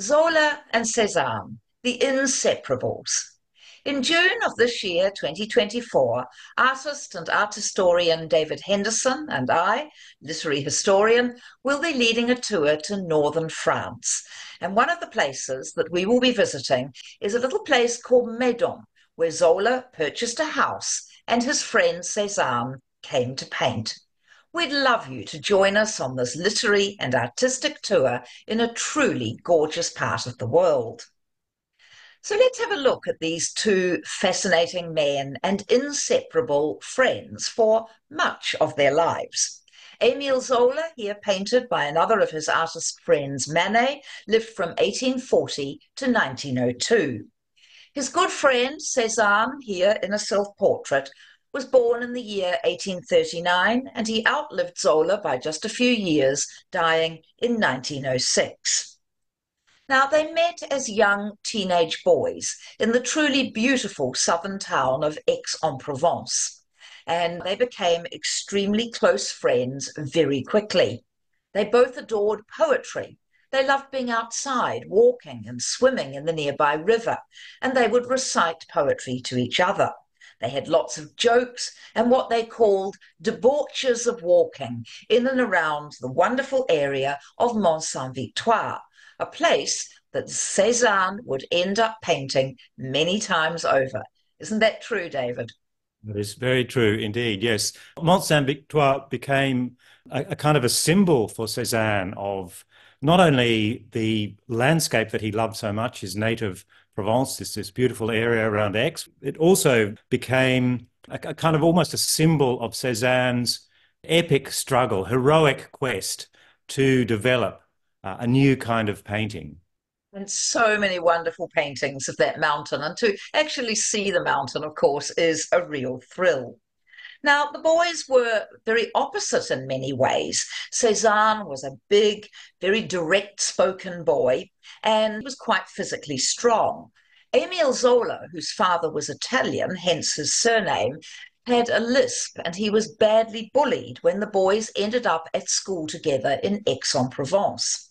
Zola and Cezanne, the inseparables. In June of this year, 2024, artist and art historian David Henderson and I, literary historian, will be leading a tour to northern France. And one of the places that we will be visiting is a little place called Meudon, where Zola purchased a house and his friend Cezanne came to paint. We'd love you to join us on this literary and artistic tour in a truly gorgeous part of the world. So let's have a look at these two fascinating men and inseparable friends for much of their lives. Emile Zola, here painted by another of his artist friends, Manet, lived from 1840 to 1902. His good friend, Cezanne, here in a self portrait, was born in the year 1839 and he outlived Zola by just a few years, dying in 1906. Now, they met as young teenage boys in the truly beautiful southern town of Aix-en-Provence, and they became extremely close friends very quickly. They both adored poetry. They loved being outside, walking and swimming in the nearby river, and they would recite poetry to each other. They had lots of jokes and what they called debauches of walking in and around the wonderful area of Mont Sainte Victoire, a place that Cezanne would end up painting many times over. Isn't that true, David? That is very true indeed, yes. Mont Sainte Victoire became a, a, kind of a symbol for Cezanne of not only the landscape that he loved so much, his native Provence, this, this beautiful area around Aix. It also became a, a kind of almost a symbol of Cezanne's epic struggle, heroic quest to develop uh, a new kind of painting. And so many wonderful paintings of that mountain. And to actually see the mountain, of course, is a real thrill. Now, the boys were very opposite in many ways. Cezanne was a big, very direct spoken boy and was quite physically strong. Emile Zola, whose father was Italian, hence his surname, had a lisp and he was badly bullied when the boys ended up at school together in Aix-en-Provence.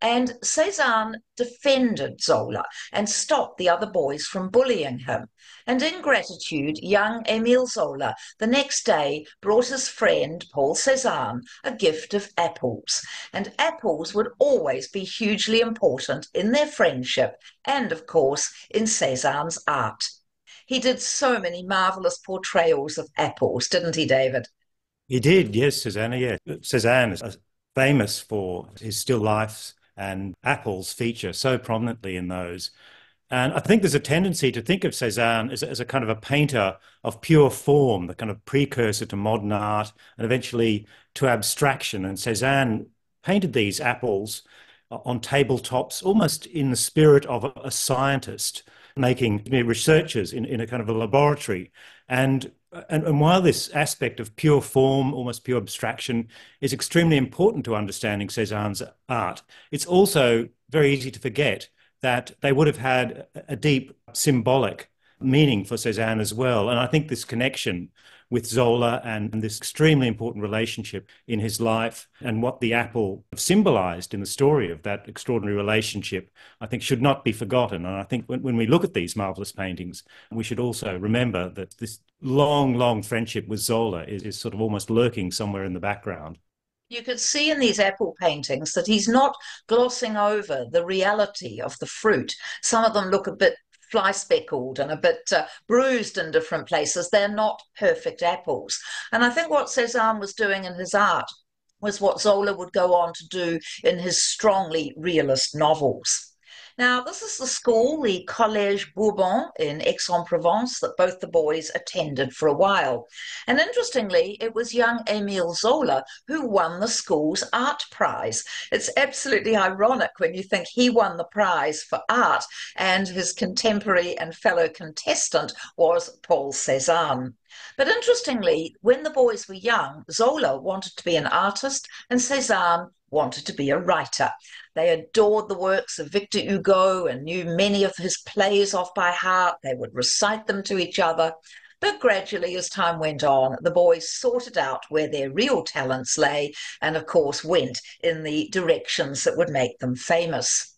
And Cezanne defended Zola and stopped the other boys from bullying him. And in gratitude, young Emile Zola the next day brought his friend Paul Cezanne a gift of apples. And apples would always be hugely important in their friendship and, of course, in Cezanne's art. He did so many marvelous portrayals of apples, didn't he, David? He did, yes, Cezanne. Yeah, Cezanne is famous for his still lifes and apples feature so prominently in those. And I think there's a tendency to think of Cezanne as, as, a kind of a painter of pure form, the kind of precursor to modern art and eventually to abstraction. And Cezanne painted these apples on tabletops almost in the spirit of a, scientist making researchers in, in a kind of a laboratory. And and, and, while this aspect of pure form, almost pure abstraction, is extremely important to understanding Cezanne's art, it's also very easy to forget that they would have had a deep symbolic meaning for Cezanne as well. And I think this connection with Zola and, and, this extremely important relationship in his life and what the apple symbolized in the story of that extraordinary relationship, I think should not be forgotten. And I think when, when we look at these marvelous paintings, we should also remember that this long, long friendship with Zola is, is sort of almost lurking somewhere in the background. You could see in these apple paintings that he's not glossing over the reality of the fruit. Some of them look a bit fly speckled and a bit uh, bruised in different places. They're not perfect apples. And I think what Cezanne was doing in his art was what Zola would go on to do in his strongly realist novels. Now, this is the school, the Collège Bourbon in Aix-en-Provence, that both the boys attended for a while. And interestingly, it was young Emile Zola who won the school's art prize. It's absolutely ironic when you think he won the prize for art and his contemporary and fellow contestant was Paul Cezanne. But interestingly, when the boys were young, Zola wanted to be an artist and Cezanne wanted to be a writer. They adored the works of Victor Hugo and knew many of his plays off by heart. They would recite them to each other. But gradually, as time went on, the boys sorted out where their real talents lay and, of course, went in the directions that would make them famous.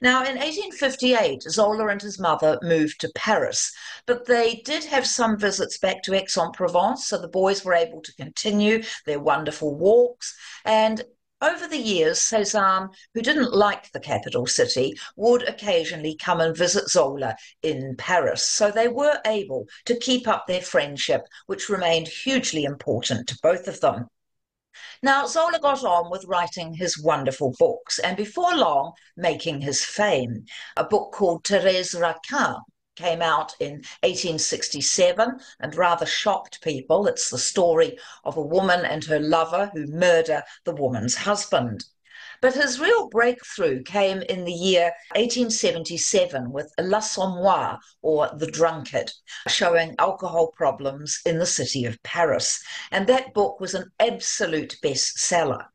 Now, in 1858, Zola and his mother moved to Paris, but they did have some visits back to Aix-en-Provence, so the boys were able to continue their wonderful walks. And over the years, Cezanne, who didn't like the capital city, would occasionally come and visit Zola in Paris. So they were able to keep up their friendship, which remained hugely important to both of them. Now, Zola got on with writing his wonderful books, and before long, making his fame. A book called Thérèse Raquin came out in 1867 and rather shocked people. It's the story of a woman and her lover who murder the woman's husband. But his real breakthrough came in the year 1877 with L'Assommoir, or The Drunkard, showing alcohol problems in the city of Paris. And that book was an absolute bestseller.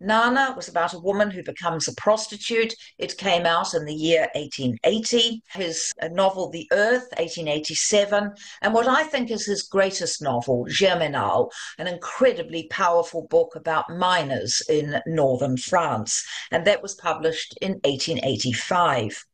Nana was about a woman who becomes a prostitute. It came out in the year 1880. His uh, novel, The Earth, 1887. And what I think is his greatest novel, Germinal, an incredibly powerful book about miners in northern France. And that was published in 1885.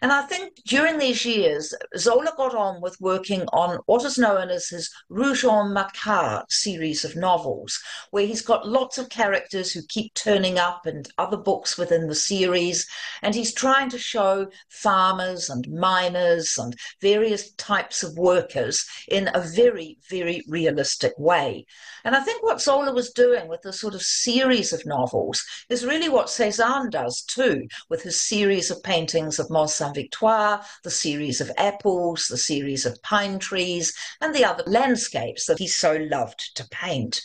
And I think during these years, Zola got on with working on what is known as his Rougon Macquart series of novels, where he's got lots of characters who keep turning up and other books within the series. And he's trying to show farmers and miners and various types of workers in a very, very realistic way. And I think what Zola was doing with this sort of series of novels is really what Cezanne does too, with his series of paintings of Mont Sainte Victoire, the series of apples, the series of pine trees, and the other landscapes that he so loved to paint.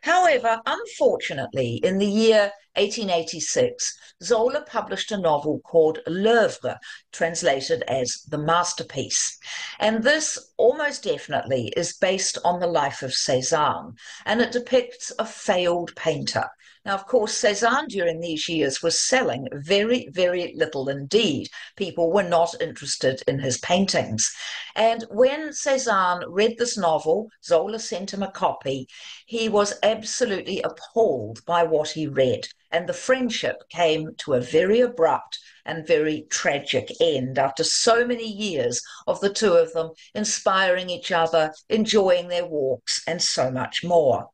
However, unfortunately, in the year 1886, Zola published a novel called L'Oeuvre, translated as The Masterpiece. And this almost definitely is based on the life of Cezanne, and it depicts a failed painter now, of course, Cezanne during these years was selling very, very little indeed. People were not interested in his paintings. And when Cezanne read this novel, Zola sent him a copy, he was absolutely appalled by what he read. And the friendship came to a very abrupt and very tragic end after so many years of the two of them inspiring each other, enjoying their walks, and so much more.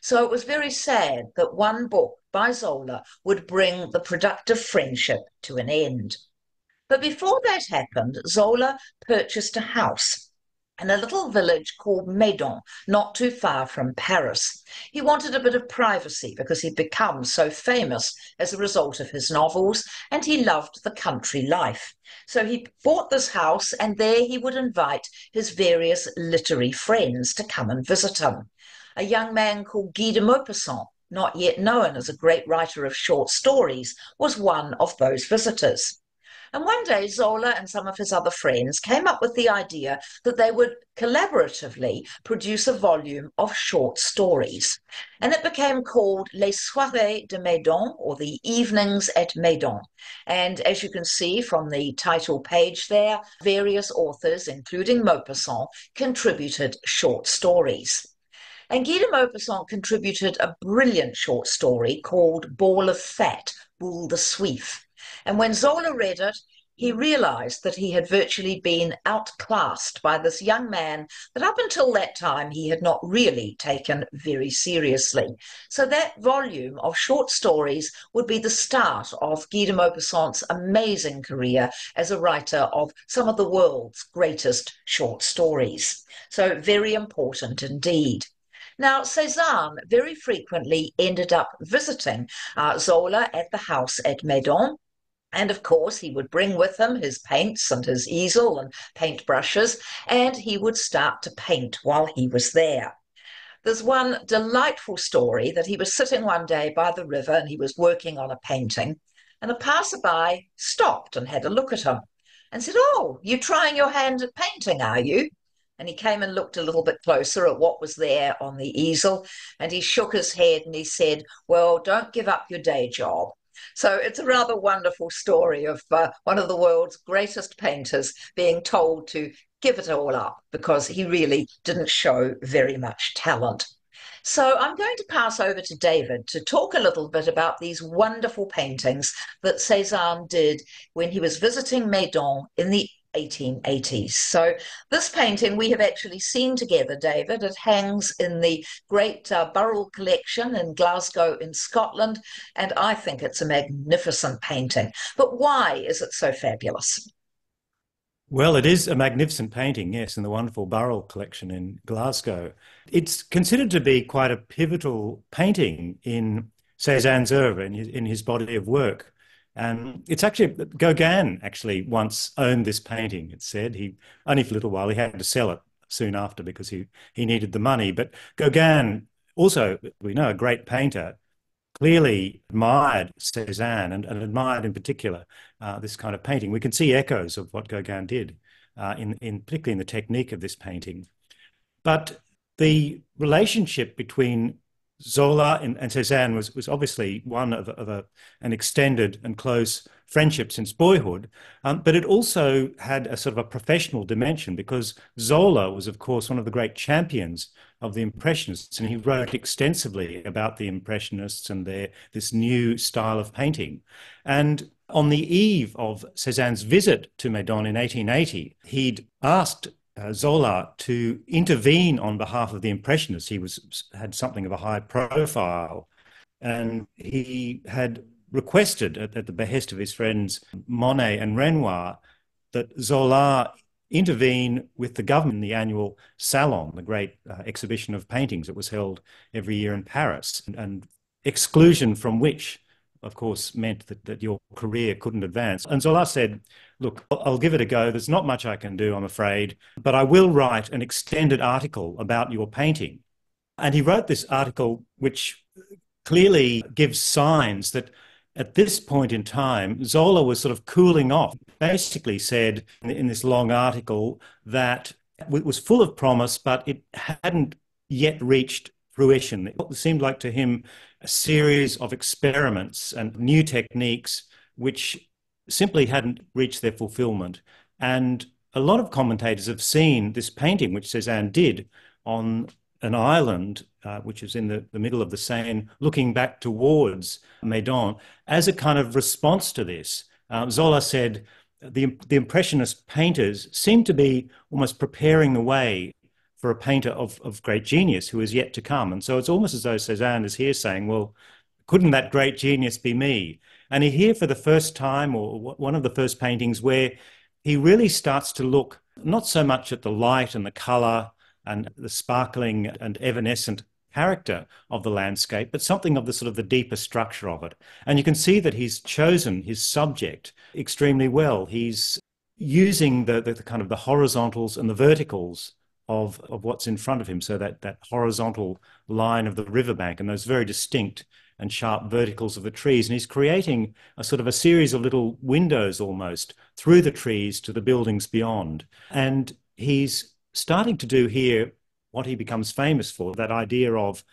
So it was very sad that one book by Zola would bring the productive friendship to an end. But before that happened, Zola purchased a house in a little village called Meudon, not too far from Paris. He wanted a bit of privacy because he'd become so famous as a result of his novels, and he loved the country life. So he bought this house, and there he would invite his various literary friends to come and visit him a young man called Guy de Maupassant, not yet known as a great writer of short stories, was one of those visitors. And one day, Zola and some of his other friends came up with the idea that they would collaboratively produce a volume of short stories. And it became called Les Soirées de Meudon, or the Evenings at Meudon. And as you can see from the title page there, various authors, including Maupassant, contributed short stories. And Guy de Maupassant contributed a brilliant short story called Ball of Fat, Boule de Suif. And when Zola read it, he realized that he had virtually been outclassed by this young man that up until that time he had not really taken very seriously. So that volume of short stories would be the start of Guy de Maupassant's amazing career as a writer of some of the world's greatest short stories. So very important indeed. Now, Cezanne very frequently ended up visiting uh, Zola at the house at Meudon. And of course, he would bring with him his paints and his easel and paint brushes, and he would start to paint while he was there. There's one delightful story that he was sitting one day by the river and he was working on a painting, and a passerby stopped and had a look at him and said, Oh, you're trying your hand at painting, are you? And he came and looked a little bit closer at what was there on the easel and he shook his head and he said well don't give up your day job. So it's a rather wonderful story of uh, one of the world's greatest painters being told to give it all up because he really didn't show very much talent. So I'm going to pass over to David to talk a little bit about these wonderful paintings that Cezanne did when he was visiting Meudon in the 1880s. So this painting we have actually seen together, David. It hangs in the great uh, Burrell collection in Glasgow in Scotland, and I think it's a magnificent painting. But why is it so fabulous? Well, it is a magnificent painting, yes, in the wonderful Burrell collection in Glasgow. It's considered to be quite a pivotal painting in Cezanne's oeuvre, in his, in his body of work. And it's actually, Gauguin actually once owned this painting, it said. He, only for a little while, he had to sell it soon after because he, he needed the money. But Gauguin, also, we know, a great painter, clearly admired Cezanne and, and admired in particular uh, this kind of painting. We can see echoes of what Gauguin did, uh, in, in particularly in the technique of this painting. But the relationship between Zola and, and Cezanne was, was obviously one of, of a, an extended and close friendship since boyhood, um, but it also had a sort of a professional dimension because Zola was, of course, one of the great champions of the Impressionists, and he wrote extensively about the Impressionists and their this new style of painting. And on the eve of Cezanne's visit to Meudon in 1880, he'd asked uh, Zola to intervene on behalf of the Impressionists. He was had something of a high profile, and he had requested at, at the behest of his friends Monet and Renoir that Zola intervene with the government in the annual Salon, the great uh, exhibition of paintings that was held every year in Paris, and, and exclusion from which, of course, meant that, that your career couldn't advance. And Zola said, Look, I'll give it a go. There's not much I can do, I'm afraid, but I will write an extended article about your painting. And he wrote this article, which clearly gives signs that at this point in time, Zola was sort of cooling off. Basically, said in this long article that it was full of promise, but it hadn't yet reached fruition. It seemed like to him a series of experiments and new techniques which simply hadn't reached their fulfillment. And a lot of commentators have seen this painting, which Cezanne did on an island, uh, which is in the, the middle of the Seine, looking back towards Meudon, as a kind of response to this. Uh, Zola said the, the Impressionist painters seem to be almost preparing the way for a painter of, of great genius who is yet to come. And so it's almost as though Cezanne is here saying, well, couldn't that great genius be me? And he here for the first time, or one of the first paintings, where he really starts to look not so much at the light and the color and the sparkling and evanescent character of the landscape, but something of the sort of the deeper structure of it. And you can see that he's chosen his subject extremely well. He's using the, the, the kind of the horizontals and the verticals of, of what's in front of him. So that, that horizontal line of the riverbank and those very distinct and sharp verticals of the trees. And he's creating a sort of a series of little windows almost through the trees to the buildings beyond. And he's starting to do here what he becomes famous for that idea of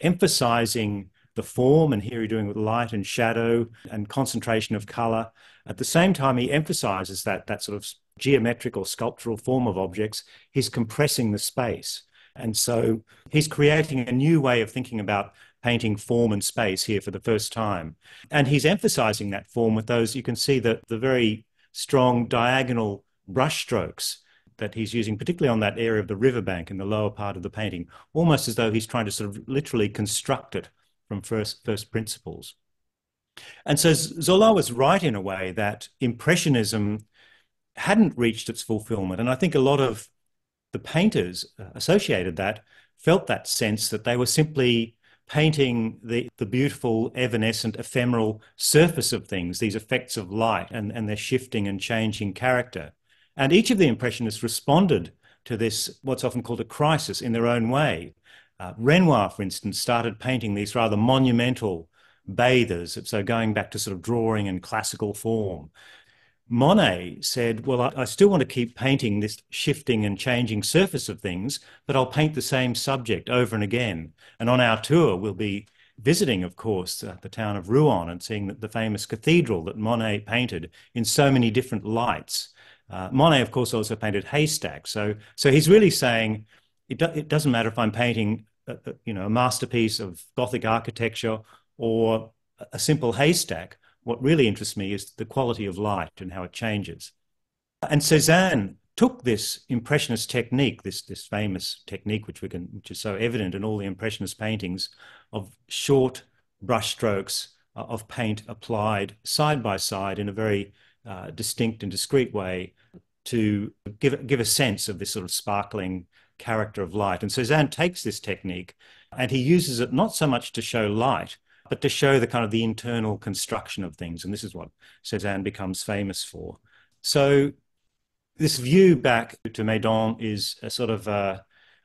emphasizing the form, and here he's doing with light and shadow and concentration of color. At the same time, he emphasizes that, that sort of geometric or sculptural form of objects. He's compressing the space. And so he's creating a new way of thinking about painting form and space here for the first time. And he's emphasizing that form with those, you can see the, the very strong diagonal brush strokes that he's using, particularly on that area of the riverbank in the lower part of the painting, almost as though he's trying to sort of literally construct it from first, first principles. And so Zola was right in a way that Impressionism hadn't reached its fulfillment. And I think a lot of the painters uh, associated that felt that sense that they were simply painting the, the beautiful, evanescent, ephemeral surface of things, these effects of light and, and their shifting and changing character. And each of the Impressionists responded to this, what's often called a crisis, in their own way. Uh, Renoir, for instance, started painting these rather monumental bathers, so going back to sort of drawing in classical form. Monet said, Well, I, still want to keep painting this shifting and changing surface of things, but I'll paint the same subject over and again. And on our tour, we'll be visiting, of course, uh, the town of Rouen and seeing the, the famous cathedral that Monet painted in so many different lights. Uh, Monet, of course, also painted haystacks. So, so he's really saying it, do, it doesn't matter if I'm painting a, you know a masterpiece of Gothic architecture or a simple haystack. What really interests me is the quality of light and how it changes. And Cezanne took this impressionist technique, this this famous technique which we can, which is so evident in all the impressionist paintings, of short brushstrokes uh, of paint applied side by side in a very uh, distinct and discreet way to give give a sense of this sort of sparkling character of light. And Cezanne takes this technique and he uses it not so much to show light, but to show the kind of the internal construction of things. And this is what Cezanne becomes famous for. So this view back to Meudon is a sort of, uh,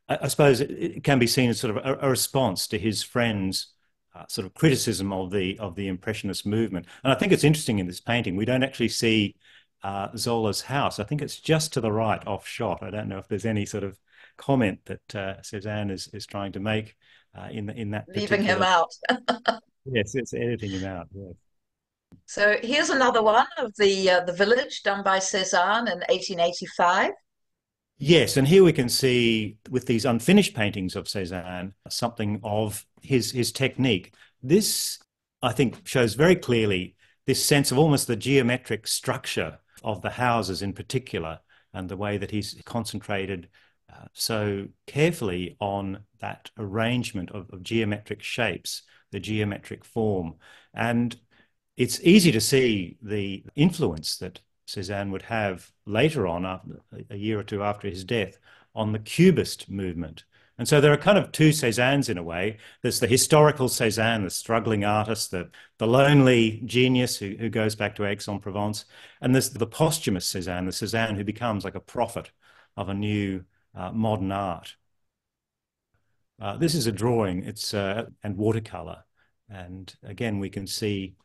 I suppose, it can be seen as sort of a, a response to his friend's uh, sort of criticism of the of the impressionist movement. And I think it's interesting in this painting we don't actually see uh, Zola's house. I think it's just to the right, off shot. I don't know if there's any sort of comment that uh, Cezanne is is trying to make uh, in the, in that leaving him out. yes, it's editing him out. Yes. So here's another one of the uh, the village done by Cezanne in 1885. Yes, and here we can see with these unfinished paintings of Cezanne something of his his technique. This, I think, shows very clearly this sense of almost the geometric structure of the houses in particular, and the way that he's concentrated uh, so carefully on that arrangement of, of geometric shapes, the geometric form, and it's easy to see the influence that Cezanne would have later on, after, a year or two after his death, on the Cubist movement. And so there are kind of two Cezannes in a way. There's the historical Cezanne, the struggling artist, the, the lonely genius who, who goes back to Aix-en-Provence. And there's the posthumous Cezanne, the Cezanne who becomes like a prophet of a new uh, modern art. Uh, this is a drawing, it's uh, and watercolor. And again, we can see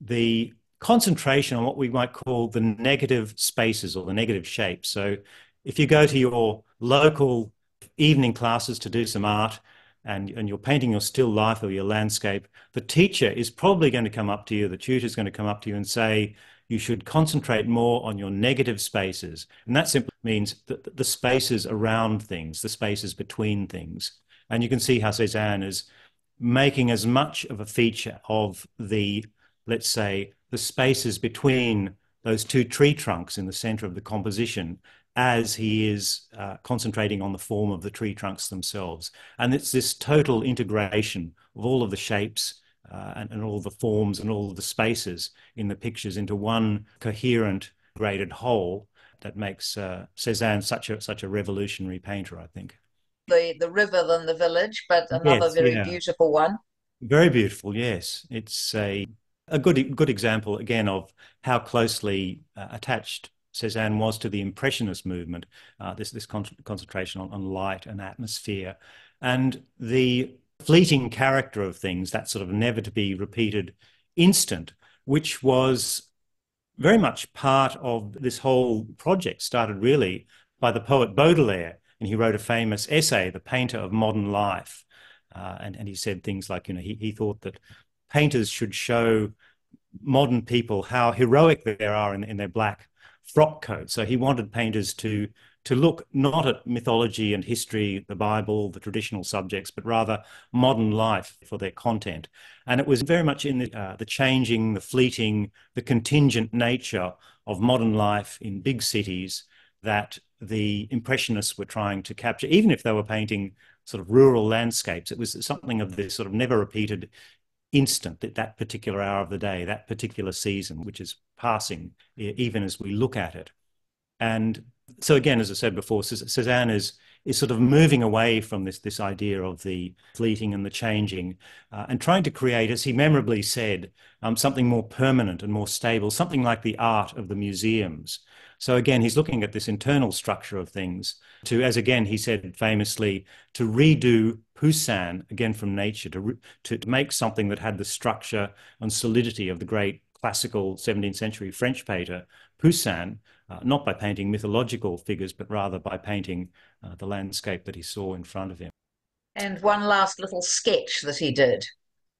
the concentration on what we might call the negative spaces or the negative shapes. So if you go to your local evening classes to do some art and, and you're painting your still life or your landscape, the teacher is probably going to come up to you, the tutor is going to come up to you and say, you should concentrate more on your negative spaces. And that simply means that the spaces around things, the spaces between things. And you can see how Cezanne is making as much of a feature of the let's say, the spaces between those two tree trunks in the center of the composition as he is uh, concentrating on the form of the tree trunks themselves. And it's this total integration of all of the shapes uh, and, and, all the forms and all of the spaces in the pictures into one coherent, graded whole that makes uh, Cezanne such a such a revolutionary painter, I think. The the river than the village, but another yes, very yeah. beautiful one. Very beautiful, yes. It's a a good good example again of how closely uh, attached Cezanne was to the Impressionist movement. Uh, this this con concentration on, on, light and atmosphere, and the fleeting character of things, that sort of never to be repeated instant, which was very much part of this whole project. Started really by the poet Baudelaire, and he wrote a famous essay, "The Painter of Modern Life," uh, and and he said things like, you know, he he thought that painters should show modern people how heroic they are in, in their black frock coats. So he wanted painters to to look not at mythology and history, the Bible, the traditional subjects, but rather modern life for their content. And it was very much in the, uh, the changing, the fleeting, the contingent nature of modern life in big cities that the Impressionists were trying to capture, even if they were painting sort of rural landscapes. It was something of this sort of never repeated instant at that particular hour of the day, that particular season, which is passing even as we look at it. And so again, as I said before, Cezanne is is sort of moving away from this this idea of the fleeting and the changing, uh, and trying to create, as he memorably said, um, something more permanent and more stable, something like the art of the museums. So again, he's looking at this internal structure of things to, as again he said famously, to redo Poussin again from nature, to to make something that had the structure and solidity of the great classical 17th century French painter Poussin, uh, not by painting mythological figures, but rather by painting uh, the landscape that he saw in front of him. And one last little sketch that he did.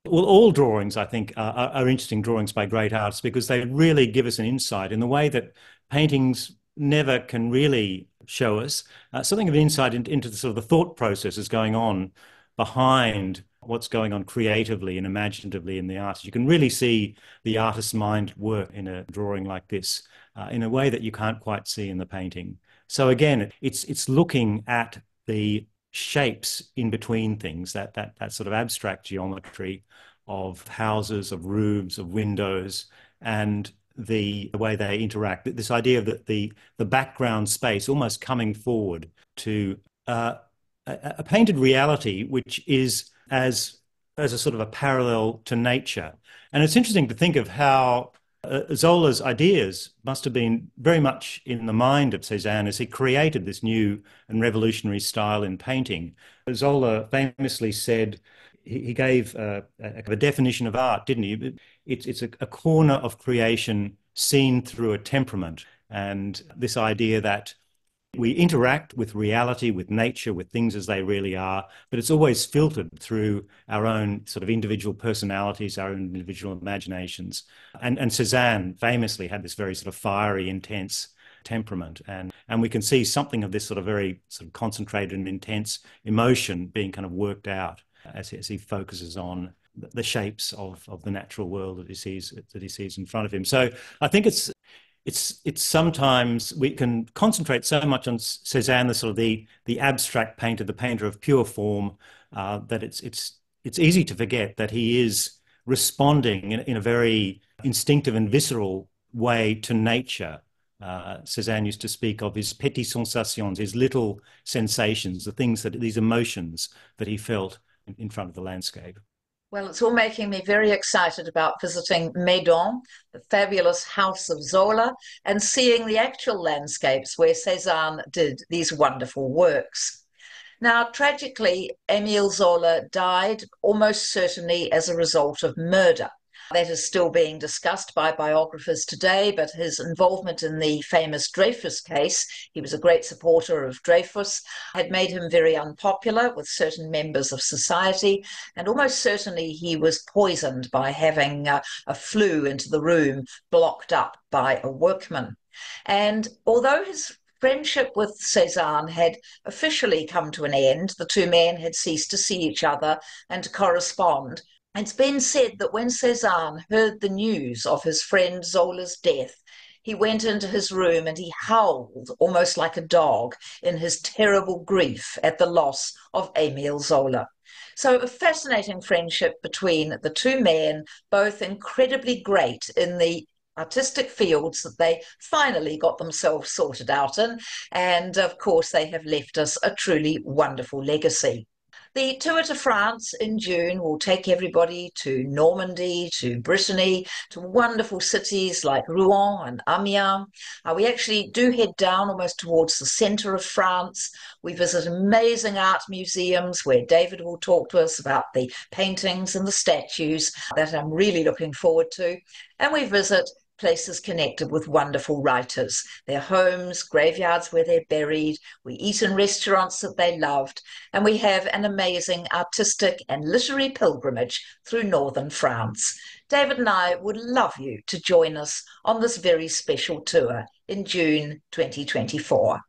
Well, all drawings, I think, are, are, interesting drawings by great artists because they really give us an insight in the way that paintings never can really show us uh, something of an insight into the sort of the thought processes going on behind what's going on creatively and imaginatively in the artist. You can really see the artist's mind work in a drawing like this uh, in a way that you can't quite see in the painting. So again, it's it's looking at the shapes in between things, that that that sort of abstract geometry of houses, of roofs, of windows, and the, way they interact. This idea of the, the, the background space almost coming forward to uh, a, a, painted reality, which is as as a sort of a parallel to nature. And it's interesting to think of how uh, Zola's ideas must have been very much in the mind of Cezanne as he created this new and revolutionary style in painting. Zola famously said, he, gave a, a, definition of art, didn't he? It's, it's a, a corner of creation seen through a temperament. And this idea that we interact with reality, with nature, with things as they really are, but it's always filtered through our own sort of individual personalities, our own individual imaginations. And, and Cezanne famously had this very sort of fiery, intense temperament. And, and we can see something of this sort of very sort of concentrated and intense emotion being kind of worked out as he, as he focuses on the shapes of, of the natural world that he sees that he sees in front of him. So I think it's it's it's sometimes we can concentrate so much on Cezanne, the sort of the the abstract painter, the painter of pure form, uh, that it's it's it's easy to forget that he is responding in, in a very instinctive and visceral way to nature. Uh, Cezanne used to speak of his petits sensations, his little sensations, the things that these emotions that he felt in front of the landscape. Well, it's all making me very excited about visiting Meudon, the fabulous house of Zola, and seeing the actual landscapes where Cezanne did these wonderful works. Now, tragically, Emile Zola died almost certainly as a result of murder. That is still being discussed by biographers today, but his involvement in the famous Dreyfus case, he was a great supporter of Dreyfus, had made him very unpopular with certain members of society, and almost certainly he was poisoned by having uh, a flue into the room blocked up by a workman. And although his friendship with Cezanne had officially come to an end. The two men had ceased to see each other and to correspond. It's been said that when Cezanne heard the news of his friend Zola's death, he went into his room and he howled almost like a dog in his terrible grief at the loss of Emile Zola. So, a fascinating friendship between the two men, both incredibly great in the artistic fields that they finally got themselves sorted out in. And of course, they have left us a truly wonderful legacy. The Tour de France in June will take everybody to Normandy, to Brittany, to wonderful cities like Rouen and Amiens. Uh, we actually do head down almost towards the centre of France. We visit amazing art museums where David will talk to us about the paintings and the statues that I'm really looking forward to. And we visit places connected with wonderful writers, their homes, graveyards where they're buried. We eat in restaurants that they loved, and we have an amazing artistic and literary pilgrimage through northern France. David and I would love you to join us on this very special tour in June 2024.